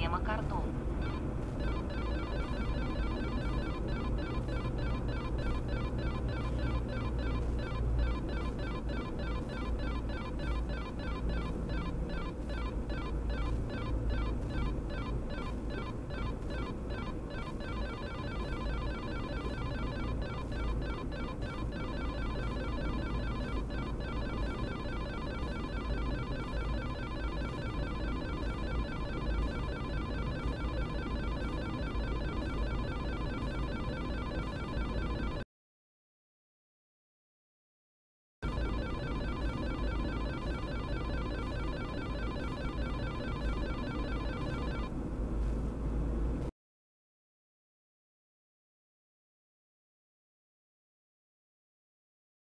система «Кордон».